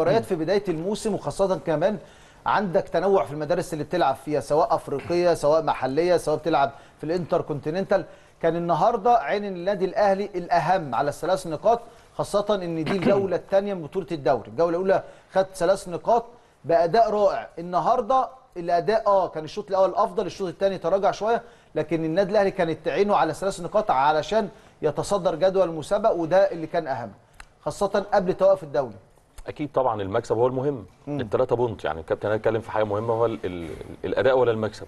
مباريات في بداية الموسم وخاصة كمان عندك تنوع في المدارس اللي بتلعب فيها سواء أفريقية سواء محلية سواء بتلعب في الانتر كونتيننتال كان النهارده عين النادي الأهلي الأهم على الثلاث نقاط خاصة إن دي الجولة الثانية من بطولة الدوري. الجولة الأولى خد ثلاث نقاط بأداء رائع. النهارده الأداء آه كان الشوط الأول أفضل الشوط الثاني تراجع شوية لكن النادي الأهلي كانت عينه على ثلاث نقاط علشان يتصدر جدول المسابقه وده اللي كان أهم خاصة قبل توقف الدوري. أكيد طبعا المكسب هو المهم. الثلاثه بونت يعني الكابتن هيتكلم في حاجة مهمة هو ال ال الأداء ولا المكسب؟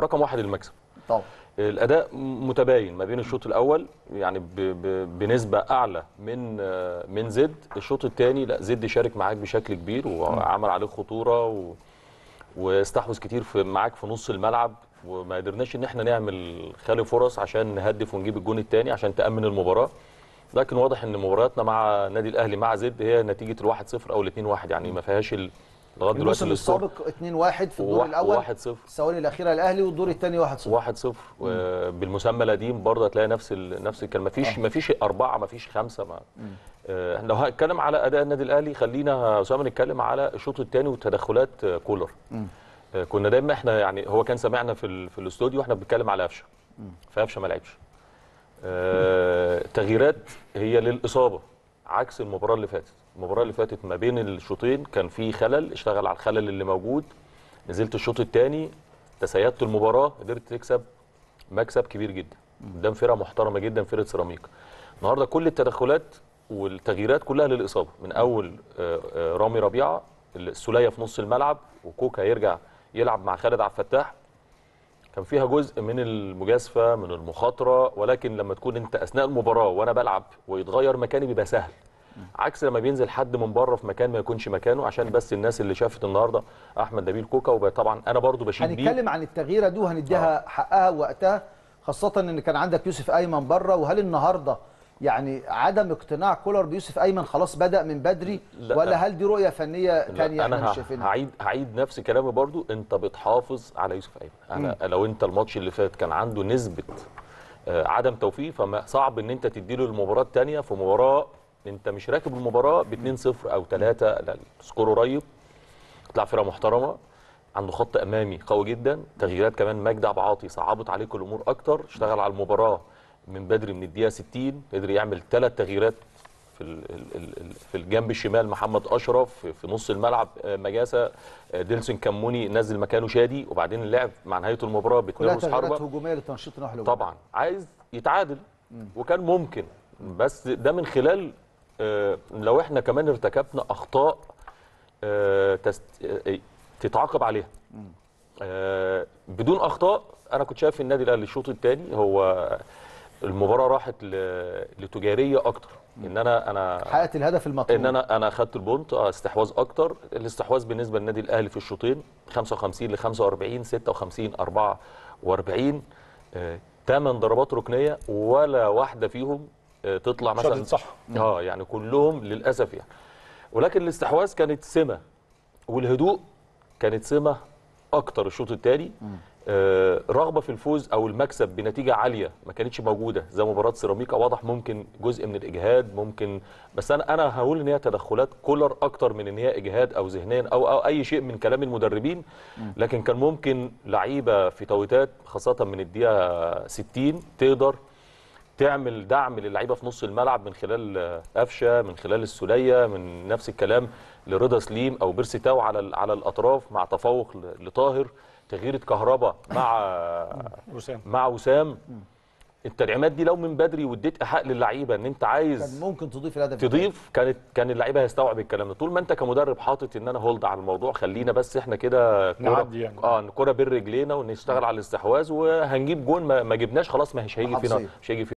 رقم واحد المكسب. طبعا. الأداء متباين ما بين الشوط الأول يعني ب ب بنسبة أعلى من آه، من زد. الشوط الثاني لا زد شارك معاك بشكل كبير وعمل عليك خطورة و واستحوذ كتير في معاك في نص الملعب. وما قدرناش إن إحنا نعمل خالي فرص عشان نهدف ونجيب الجون الثاني عشان تأمن المباراة. لكن واضح إن مبارياتنا مع النادي الأهلي مع زد هي نتيجة ال 1-0 أو ال 2-1 يعني ما فيهاش لغاية دلوقتي الموسم السابق 2-1 في الدور الأول. وواحد صفر. الثواني الأخيرة الاهلي والدور الثاني 1-0 1-0 وبالمسمى القديم برضه هتلاقي نفس ال... نفس الكلام مفيش مفيش أربعة مفيش خمسة ما آه لو هنتكلم على أداء النادي الأهلي خلينا أسامة نتكلم على الشوط الثاني وتدخلات آه، كولر. آه كنا دايما إحنا يعني هو كان سامعنا في ال... في الاستوديو وإحنا بنتكلم على قفشة. فقفشة ما لعبش. آه تغييرات هي للإصابة عكس المباراة اللي فاتت. المباراة اللي فاتت ما بين الشوطين كان في خلل اشتغل على الخلل اللي موجود. نزلت الشوط الثاني تسيدت المباراة قدرت تكسب مكسب كبير جدا. قدام فرقة محترمة جدا فرقة سيراميكا. النهارده كل التدخلات والتغييرات كلها للإصابة. من أول آه، آه، رامي ربيعة السوليه في نص الملعب وكوكا يرجع يلعب مع خالد عبد الفتاح. كان فيها جزء من المجازفة من المخاطرة ولكن لما تكون انت أثناء المباراة وأنا بلعب ويتغير مكاني بيبقى سهل. عكس لما بينزل حد من بره في مكان ما يكونش مكانه عشان بس الناس اللي شافت النهارده أحمد نبيل كوكا وطبعا أنا برضو بشيد بيه. هنتكلم عن التغييرة دي وهنديها حقها ووقتها خاصة إن كان عندك يوسف أيمن بره وهل النهارده يعني عدم اقتناع كولر بيوسف أيمن خلاص بدأ من بدري لا. ولا هل دي رؤية فنية ثانية إحنا أنا مش شايفينها؟ هعيد هعيد نفس كلامي برضو أنت بتحافظ على يوسف أيمن. أنا لو أنت الماتش اللي فات كان عنده نسبة آه، عدم توفيق فصعب إن أنت تديله المباراة الثانية في مباراة أنت مش راكب المباراة ب 2-0 أو 3 لا السكور قريب تطلع فرقة محترمة عنده خط أمامي قوي جدا تغييرات كمان مجدي عبد العاطي صعبت عليك الأمور أكتر اشتغل على المباراة من بدري من الدقيقه 60 قدر يعمل ثلاث تغييرات في في الجنب الشمال محمد أشرف في- نص الملعب آه، مجاسة آه، ديلسون كموني نزل مكانه شادي وبعدين اللعب مع نهاية المباراة تغييرات حربة. هجومية لتنشيط نحو الهجوم. طبعا عايز يتعادل وكان ممكن بس ده من خلال آه، لو إحنا كمان ارتكبنا أخطاء تتعاقب عليها. بدون أخطاء أنا كنت شايف النادي الأهلي الشوط الثاني هو المباراة راحت لتجارية أكتر. إن أنا أنا حققت الهدف المطلوب. إن أنا أنا أخدت البونت آه، استحواذ أكتر. الاستحواذ بالنسبة للنادي الأهلي في الشوطين 55 ل 45 56 44 ثمان ضربات ركنية ولا واحدة فيهم آه، تطلع مثلا صح. آه يعني كلهم للأسف يعني. ولكن الاستحواذ كانت سمة والهدوء كانت سمة أكتر الشوط الثاني آه رغبة في الفوز أو المكسب بنتيجة عالية ما كانتش موجودة زي مباراه سيراميكا واضح ممكن جزء من الإجهاد ممكن بس أنا أنا هقول إن هي تدخلات كولر أكتر من إن هي إجهاد أو ذهنيا أو أو أي شيء من كلام المدربين لكن كان ممكن لعيبة في توقيتات خاصة من الدقيقة 60 تقدر تعمل دعم للعيبة في نص الملعب من خلال آه، قفشة من خلال السولية من نفس الكلام لرضا سليم أو بيرسي تاو على على الأطراف مع تفوق لطاهر تغيير كهربا مع وسام مع وسام التدعيمات دي لو من بدري واديت ايحاء للعيبة ان انت كان عايز ممكن تضيف الهدف. تضيف كانت كان اللعيبة هيستوعب الكلام ده طول ما انت كمدرب حاطط ان أنا هولد على الموضوع خلينا بس إحنا كده كرة- نعدي يعني. آه كرة بين رجلينا ونشتغل على الاستحواذ وهنجيب جون ما, ما جبناش خلاص ما مش هيجي فينا. مش هيجي فينا